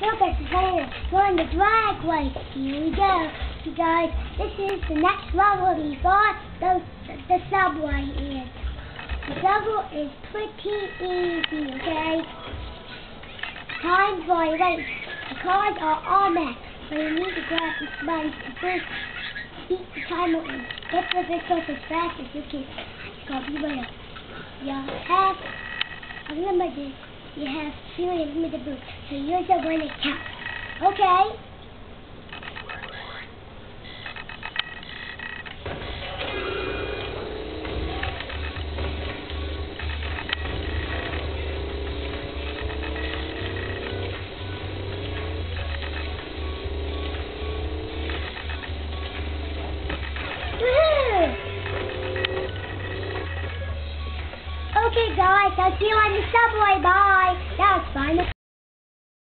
Look at the player. We're on the dragway. Here we go. You guys, this is the next level before the, the, the subway is. The level is pretty easy, okay? Time for a race. The cars are all met, but you need to grab the spice to first beat the timer and get to the course as fast as you can. So be ready. You have, this, you have two the boots, so you're the one that counts. Okay? Okay, guys, I'll see you on the subway. Bye.